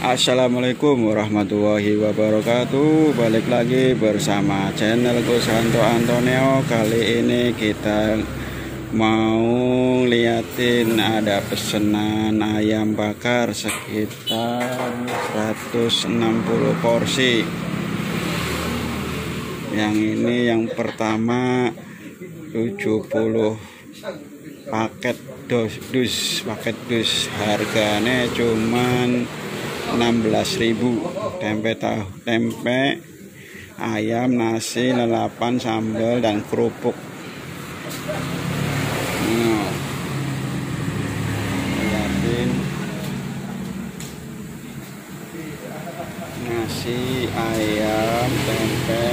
Assalamualaikum warahmatullahi wabarakatuh. Balik lagi bersama channel Gusanto Antonio. Kali ini kita mau liatin ada pesanan ayam bakar sekitar 160 porsi. Yang ini yang pertama 70 paket dos dus paket dus. Harganya cuman 16.000 tempe tahu tempe ayam nasi lalapan sambal dan kerupuk. Nasi ayam tempe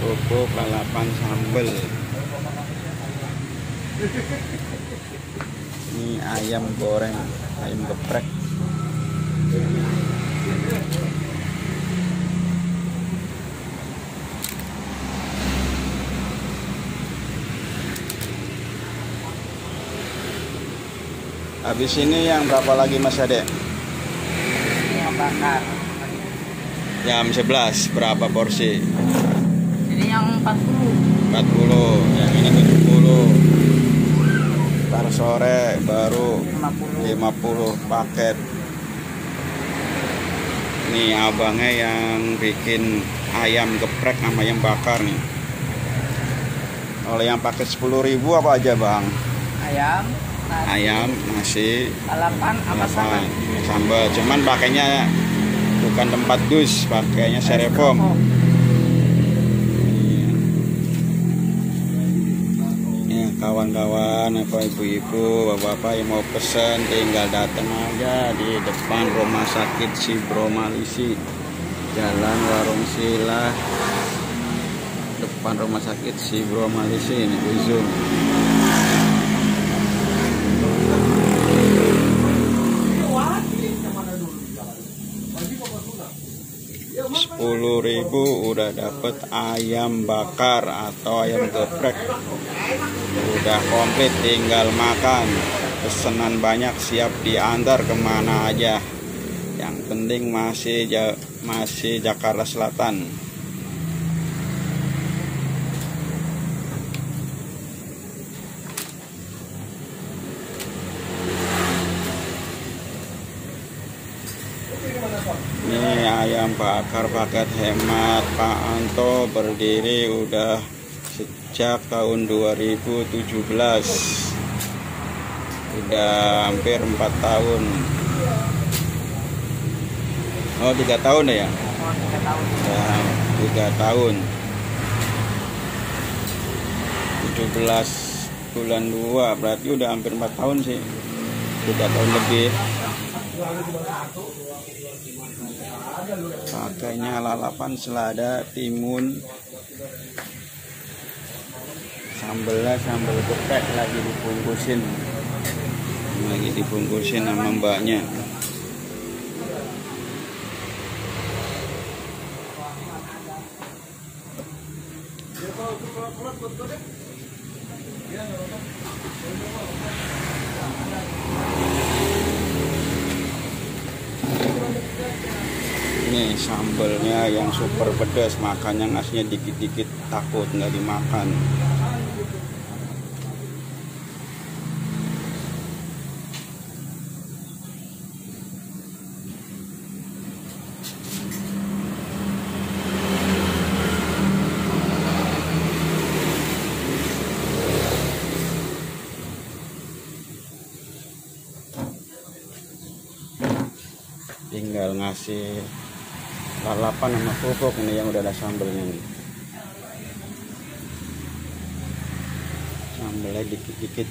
kerupuk lalapan sambal. Ini ayam goreng ayam geprek Habis ini yang berapa lagi Mas Ade? Yang bakar. Jam 11 berapa porsi? Ini yang 40. 40, yang ini 70. Ntar sore baru 50. 50 paket. Nih abangnya yang bikin ayam geprek sama ayam bakar nih. Kalau yang paket 10.000 apa aja, Bang? Ayam, nasi, Ayam, nasi, lalapan, apa apa sambal. sambal cuman pakainya bukan tempat dus pakainya styrofoam ya kawan-kawan apa ibu-ibu bapak-bapak yang mau pesen tinggal datang aja di depan rumah sakit Sibro Malisi. Jalan Warung Sila depan rumah sakit Sibro Malisi ini zoom. Sepuluh ribu udah dapet ayam bakar atau ayam geprek udah komplit tinggal makan. Pesanan banyak siap diantar ke mana aja. Yang penting masih Ja- masih Jakarta Selatan. Ini ayam bakar paket hemat. Pak Anto berdiri udah sejak tahun 2017 Udah hampir 4 tahun. Oh 3 tahun ya? Oh, tiga tahun. Udah 3 tahun. 17 bulan 2 berarti udah hampir 4 tahun sih. 3 tahun lebih. Pakainya lalapan selada timun sambelnya sambal geprek lagi dibungkusin. Lagi dibungkusin sama mbaknya. Ini sambelnya yang super pedas makannya nasinya dikit-dikit takut nggak dimakan tinggal ngasih lalapan sama kerupuk ini yang udah ada sambelnya nih. Sambelnya dikit-dikit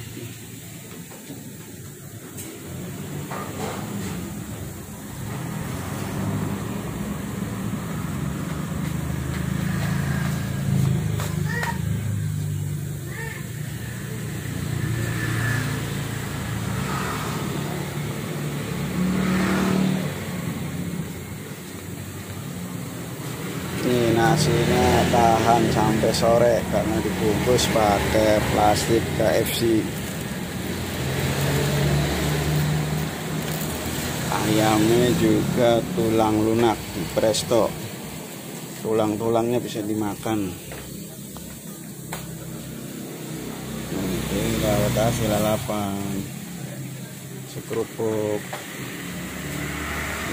Ini nasinya tahan sampai sore karena dibungkus pakai plastik KFC. ayamnya juga tulang lunak presto. Tulang-tulangnya bisa dimakan. Tinggal kasih lalapan sekerupuk.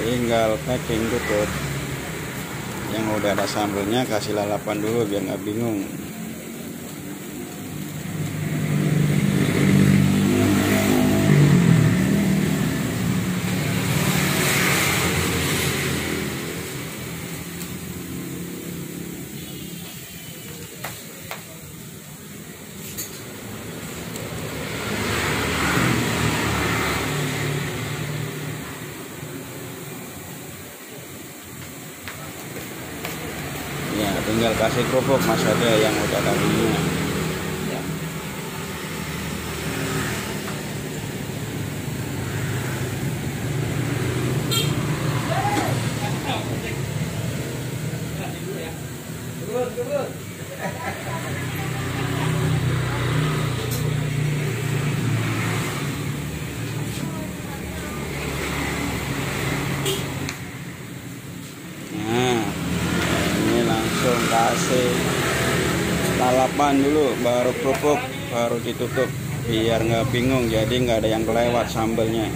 Tinggal packing tutup yang udah ada sambelnya kasih lalapan dulu biar nggak bingung ya tinggal kasih kerupuk mas ada yang udah dagingnya nah ini langsung kasih lalapan dulu baru kerupuk baru ditutup biar nggak bingung jadi nggak ada yang kelewat sambelnya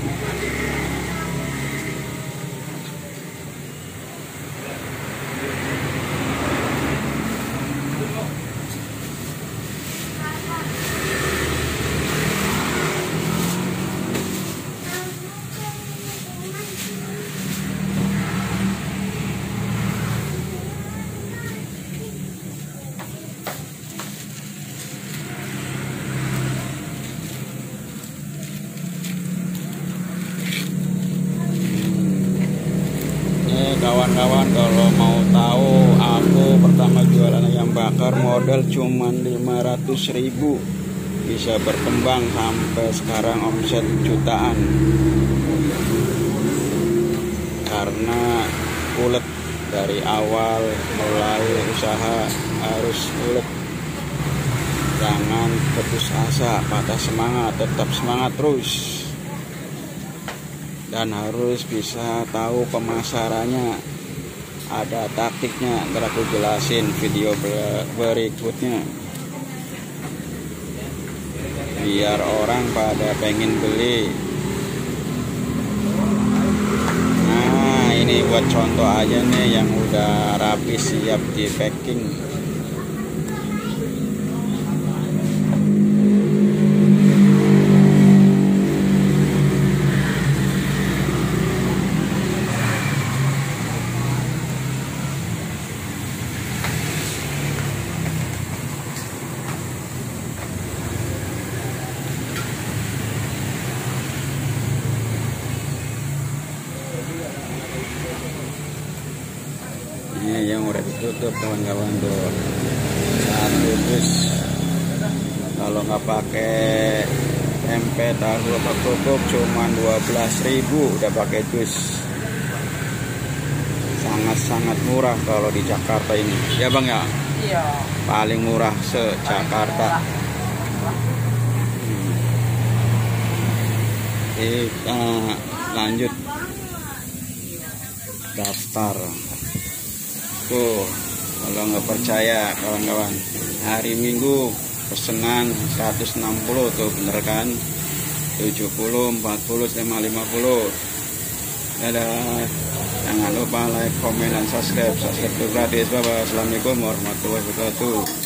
Ini kawan-kawan kalau mau tahu aku pertama jualan ayam bakar modal cuman 500 ribu. Bisa berkembang sampai sekarang omset jutaan. Karena ulet dari awal mulai usaha harus ulet. Jangan putus asa patah semangat tetap semangat terus. Dan harus bisa tahu pemasarannya ada taktiknya ntar aku jelasin video ber- berikutnya. Biar orang pada pengen beli. Nah ini buat contoh aja nih yang udah rapi siap di packing ini yang udah ditutup kawan-kawan tuh. Satu dus kalau nggak pakai tempe tahu apa kerupuk cuman 12.000 udah pakai dus sangat-sangat murah kalau di Jakarta ini. Ya bang ya? Iya. paling murah se Jakarta. kita lanjut. Daftar tuh kalau nggak percaya kawan-kawan hari minggu pesenan 160 tuh bener kan? 70 40 sama 50 dadah. Jangan lupa like komen dan subscribe. Subscribe gratis bye assalamualaikum warahmatullahi wabarakatuh